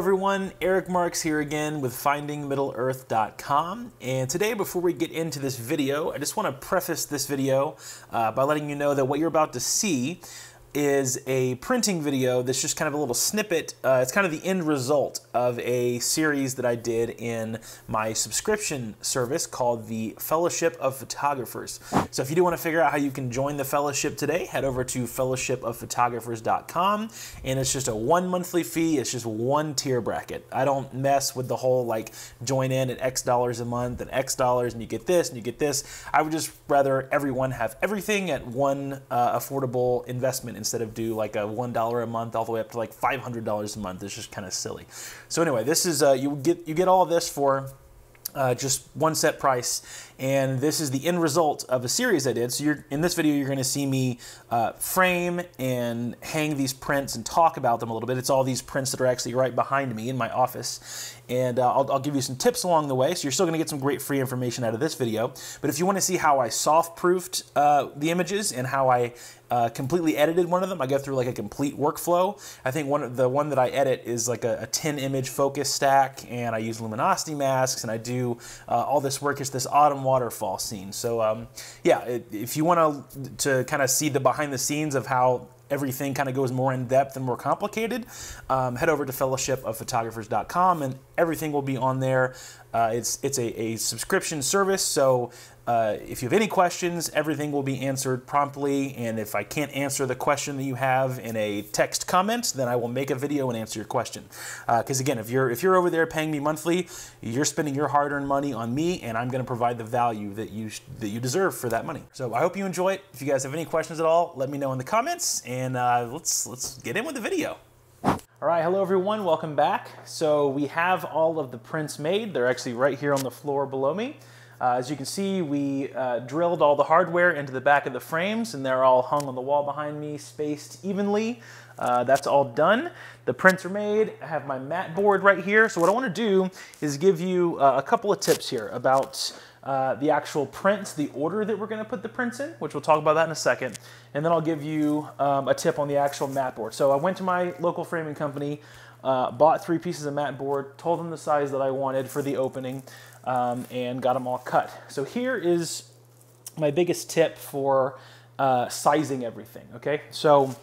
everyone, Eric Marks here again with FindingMiddleEarth.com. And today, before we get into this video, I just want to preface this video uh, by letting you know that what you're about to see is a printing video that's just kind of a little snippet. Uh, it's kind of the end result of a series that I did in my subscription service called the Fellowship of Photographers. So if you do want to figure out how you can join the fellowship today, head over to fellowshipofphotographers.com and it's just a one monthly fee. It's just one tier bracket. I don't mess with the whole like join in at X dollars a month and X dollars and you get this and you get this. I would just rather everyone have everything at one uh, affordable investment instead of do like a $1 a month all the way up to like $500 a month. It's just kind of silly. So anyway, this is, uh, you, get, you get all of this for uh, just one set price and this is the end result of a series I did. So you're, in this video, you're going to see me uh, frame and hang these prints and talk about them a little bit. It's all these prints that are actually right behind me in my office. And uh, I'll, I'll, give you some tips along the way. So you're still going to get some great free information out of this video. But if you want to see how I soft-proofed uh, the images and how I uh, completely edited one of them. I go through like a complete workflow. I think one of the one that I edit is like a, a 10 image focus stack, and I use luminosity masks, and I do uh, all this work. It's this autumn waterfall scene. So um, yeah, if you want to to kind of see the behind the scenes of how everything kind of goes more in depth and more complicated, um, head over to fellowshipofphotographers.com and everything will be on there. Uh, it's it's a, a subscription service, so uh, if you have any questions, everything will be answered promptly. And if I can't answer the question that you have in a text comment, then I will make a video and answer your question. Because uh, again, if you're if you're over there paying me monthly, you're spending your hard-earned money on me, and I'm going to provide the value that you that you deserve for that money. So I hope you enjoy it. If you guys have any questions at all, let me know in the comments, and uh, let's let's get in with the video. All right, hello everyone, welcome back. So we have all of the prints made. They're actually right here on the floor below me. Uh, as you can see, we uh, drilled all the hardware into the back of the frames and they're all hung on the wall behind me, spaced evenly. Uh, that's all done. The prints are made. I have my mat board right here. So what I want to do is give you uh, a couple of tips here about uh, the actual prints, the order that we're going to put the prints in, which we'll talk about that in a second. And then I'll give you um, a tip on the actual mat board. So I went to my local framing company, uh, bought three pieces of mat board, told them the size that I wanted for the opening um, and got them all cut. So here is my biggest tip for uh, sizing everything, okay? So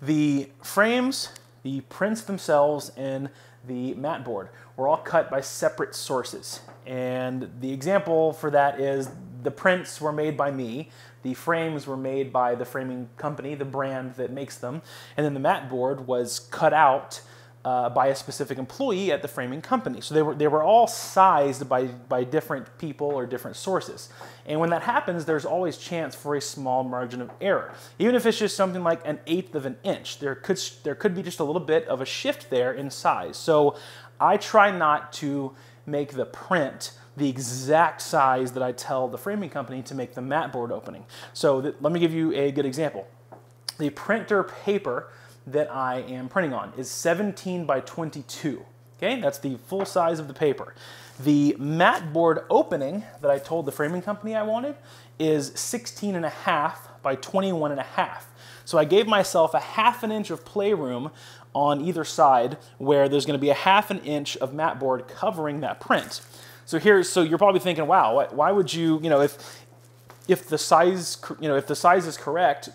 the frames, the prints themselves, and the mat board were all cut by separate sources. And the example for that is the prints were made by me, the frames were made by the framing company, the brand that makes them, and then the mat board was cut out uh, by a specific employee at the framing company. So they were, they were all sized by, by different people or different sources. And when that happens, there's always chance for a small margin of error. Even if it's just something like an eighth of an inch, there could, there could be just a little bit of a shift there in size. So I try not to make the print the exact size that I tell the framing company to make the mat board opening. So let me give you a good example. The printer paper that I am printing on is 17 by 22. Okay, that's the full size of the paper. The mat board opening that I told the framing company I wanted is 16 and a half by 21 and a half. So I gave myself a half an inch of playroom on either side where there's going to be a half an inch of mat board covering that print. So here, so you're probably thinking, wow, why would you, you know, if if the size, you know, if the size is correct,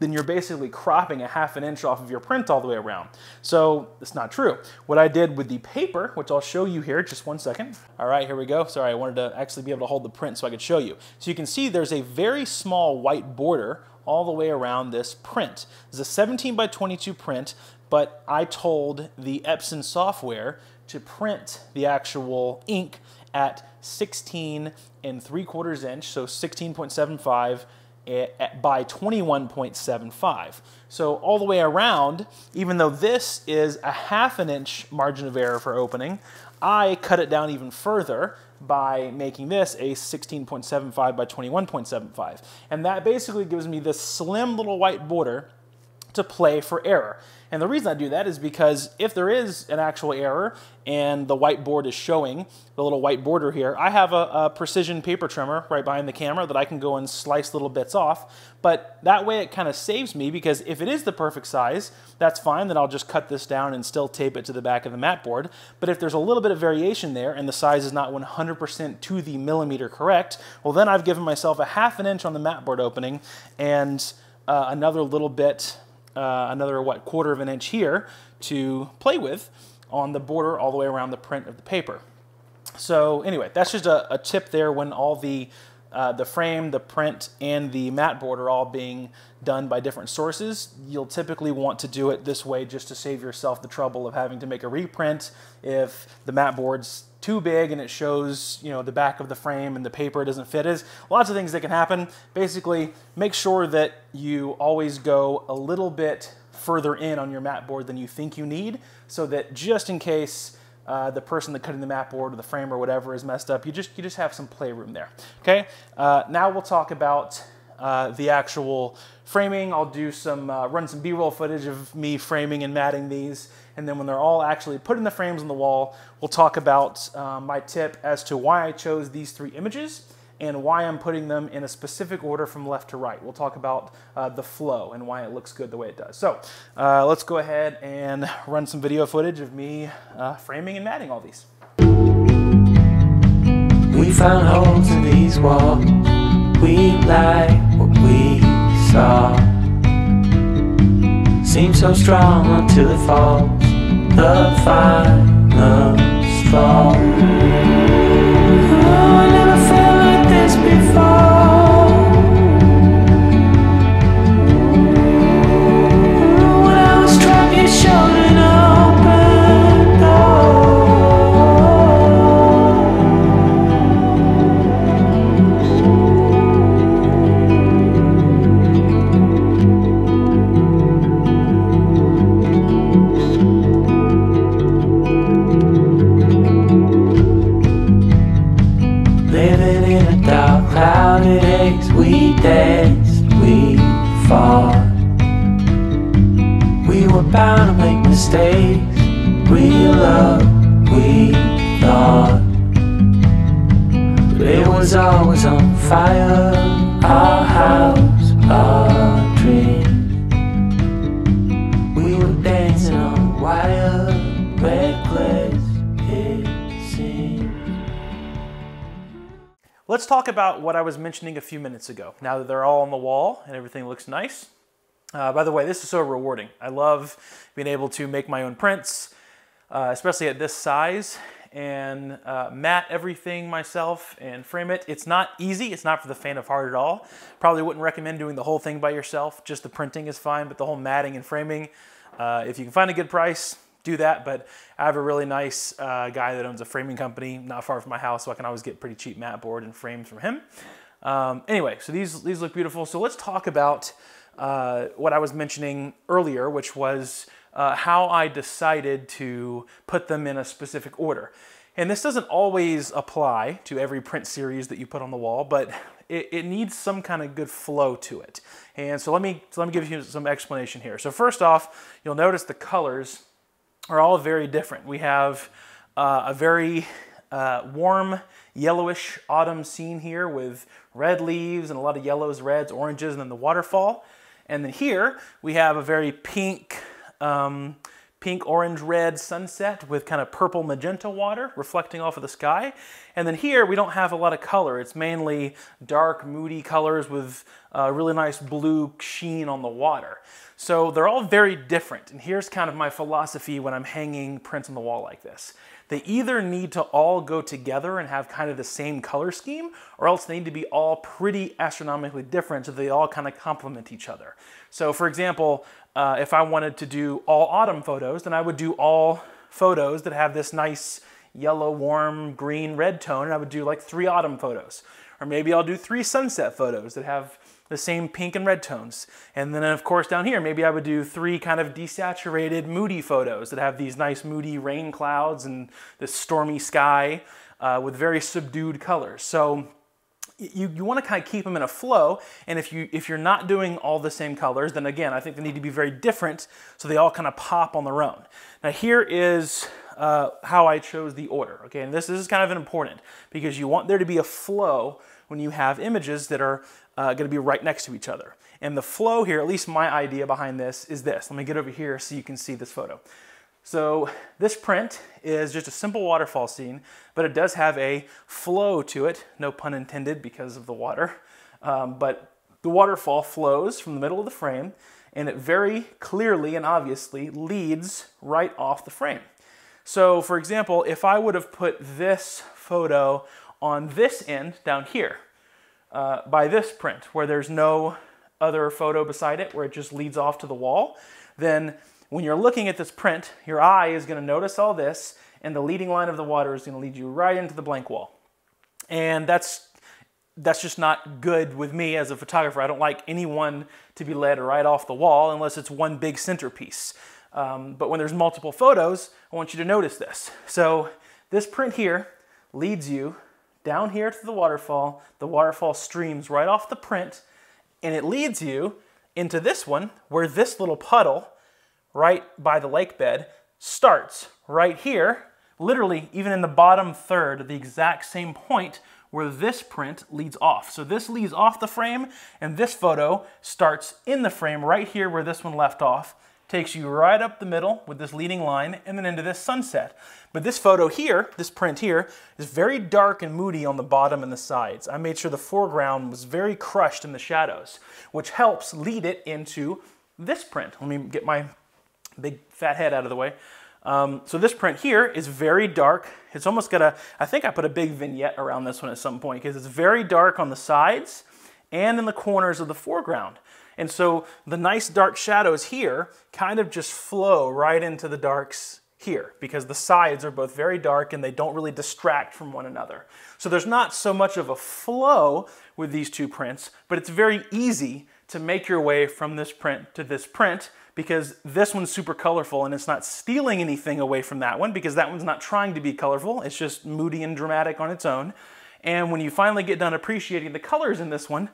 then you're basically cropping a half an inch off of your print all the way around. So it's not true. What I did with the paper, which I'll show you here, just one second. All right, here we go. Sorry, I wanted to actually be able to hold the print so I could show you. So you can see there's a very small white border all the way around this print. It's a 17 by 22 print, but I told the Epson software to print the actual ink at 16 and 3 quarters inch, so 16.75 by 21.75. So all the way around, even though this is a half an inch margin of error for opening, I cut it down even further by making this a 16.75 by 21.75. And that basically gives me this slim little white border to play for error. And the reason I do that is because if there is an actual error and the whiteboard is showing, the little white border here, I have a, a, precision paper trimmer right behind the camera that I can go and slice little bits off. But that way it kind of saves me because if it is the perfect size, that's fine, then I'll just cut this down and still tape it to the back of the mat board. But if there's a little bit of variation there and the size is not 100% to the millimeter correct, well then I've given myself a half an inch on the mat board opening and uh, another little bit uh, another, what, quarter of an inch here to play with on the border all the way around the print of the paper. So anyway, that's just a, a tip there when all the uh, the frame, the print, and the mat board are all being done by different sources. You'll typically want to do it this way just to save yourself the trouble of having to make a reprint if the mat board's too big and it shows you know the back of the frame and the paper doesn't fit. Is lots of things that can happen. Basically make sure that you always go a little bit further in on your mat board than you think you need so that just in case uh, the person that cutting the mat board or the frame or whatever is messed up you just you just have some playroom there. Okay? Uh, now we'll talk about uh, the actual framing I'll do some uh, run some b-roll footage of me framing and matting these and then when they're all actually put in the frames on the wall, we'll talk about um, my tip as to why I chose these three images and why I'm putting them in a specific order from left to right. We'll talk about uh, the flow and why it looks good the way it does. So uh, let's go ahead and run some video footage of me uh, framing and matting all these. We found holes in these walls. We we saw. Seems so strong until it falls the final straw. Let's talk about what I was mentioning a few minutes ago. Now that they're all on the wall and everything looks nice. Uh, by the way, this is so rewarding. I love being able to make my own prints, uh, especially at this size, and uh, mat everything myself and frame it. It's not easy. It's not for the faint of heart at all. Probably wouldn't recommend doing the whole thing by yourself. Just the printing is fine, but the whole matting and framing, uh, if you can find a good price, do that. But I have a really nice uh, guy that owns a framing company not far from my house, so I can always get pretty cheap mat board and frames from him. Um, anyway, so these, these look beautiful. So let's talk about uh, what I was mentioning earlier, which was uh, how I decided to put them in a specific order. And this doesn't always apply to every print series that you put on the wall, but it, it, needs some kind of good flow to it. And so let me, so let me give you some explanation here. So first off, you'll notice the colors are all very different. We have uh, a very uh, warm yellowish autumn scene here with red leaves and a lot of yellows, reds, oranges, and then the waterfall. And then here we have a very pink, um, pink, orange, red sunset with kind of purple magenta water reflecting off of the sky. And then here we don't have a lot of color. It's mainly dark, moody colors with a really nice blue sheen on the water. So they're all very different. And here's kind of my philosophy when I'm hanging prints on the wall like this. They either need to all go together and have kind of the same color scheme, or else they need to be all pretty astronomically different so they all kind of complement each other. So for example, uh, if I wanted to do all autumn photos, then I would do all photos that have this nice yellow, warm, green, red tone, and I would do like three autumn photos. Or maybe I'll do three sunset photos that have the same pink and red tones. And then of course down here, maybe I would do three kind of desaturated moody photos that have these nice moody rain clouds and this stormy sky uh, with very subdued colors. So you, you want to kind of keep them in a flow. And if, you, if you're not doing all the same colors, then again, I think they need to be very different so they all kind of pop on their own. Now here is uh, how I chose the order. Okay, and this, this is kind of important because you want there to be a flow when you have images that are uh, going to be right next to each other. And the flow here, at least my idea behind this, is this. Let me get over here so you can see this photo. So this print is just a simple waterfall scene, but it does have a flow to it, no pun intended because of the water. Um, but the waterfall flows from the middle of the frame and it very clearly and obviously leads right off the frame. So for example, if I would have put this photo on this end down here uh, by this print where there's no other photo beside it where it just leads off to the wall, then when you're looking at this print, your eye is going to notice all this, and the leading line of the water is going to lead you right into the blank wall. And that's that's just not good with me as a photographer. I don't like anyone to be led right off the wall unless it's one big centerpiece. Um, but when there's multiple photos, I want you to notice this. So this print here leads you down here to the waterfall. The waterfall streams right off the print, and it leads you into this one where this little puddle right by the lake bed starts right here, literally even in the bottom third, the exact same point where this print leads off. So this leads off the frame and this photo starts in the frame right here where this one left off, takes you right up the middle with this leading line and then into this sunset. But this photo here, this print here, is very dark and moody on the bottom and the sides. I made sure the foreground was very crushed in the shadows, which helps lead it into this print. Let me get my big fat head out of the way. Um, so this print here is very dark. It's almost got a, I think I put a big vignette around this one at some point because it's very dark on the sides and in the corners of the foreground. And so the nice dark shadows here kind of just flow right into the darks here because the sides are both very dark and they don't really distract from one another. So there's not so much of a flow with these two prints, but it's very easy to make your way from this print to this print because this one's super colorful and it's not stealing anything away from that one because that one's not trying to be colorful. It's just moody and dramatic on its own. And when you finally get done appreciating the colors in this one,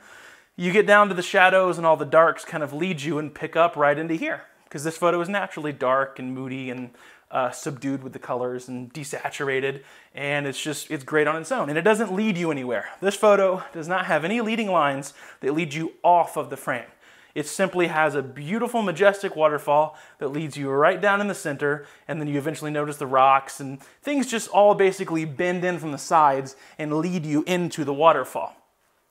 you get down to the shadows and all the darks kind of lead you and pick up right into here. Because this photo is naturally dark and moody and uh, subdued with the colors and desaturated and it's just it's great on its own and it doesn't lead you anywhere. This photo does not have any leading lines that lead you off of the frame. It simply has a beautiful, majestic waterfall that leads you right down in the center, and then you eventually notice the rocks, and things just all basically bend in from the sides and lead you into the waterfall.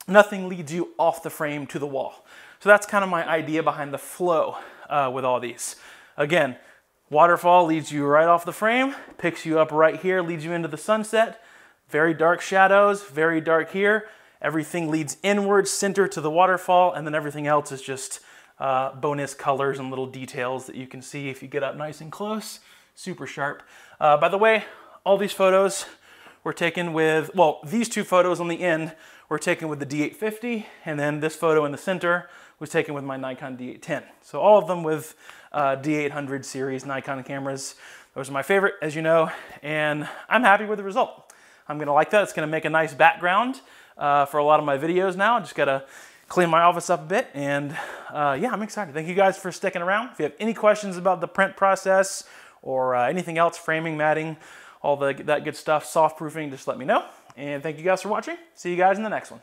Nothing leads you off the frame to the wall. So that's kind of my idea behind the flow uh, with all these. Again, waterfall leads you right off the frame, picks you up right here, leads you into the sunset. Very dark shadows, very dark here. Everything leads inward, center to the waterfall, and then everything else is just uh, bonus colors and little details that you can see if you get up nice and close. Super sharp. Uh, by the way, all these photos were taken with, well, these two photos on the end were taken with the D850, and then this photo in the center was taken with my Nikon D810. So all of them with uh, D800 series Nikon cameras. Those are my favorite, as you know, and I'm happy with the result. I'm gonna like that. It's gonna make a nice background uh, for a lot of my videos now. I just gotta clean my office up a bit and uh, yeah, I'm excited. Thank you guys for sticking around. If you have any questions about the print process or uh, anything else, framing, matting, all the, that good stuff, soft proofing, just let me know. And thank you guys for watching. See you guys in the next one.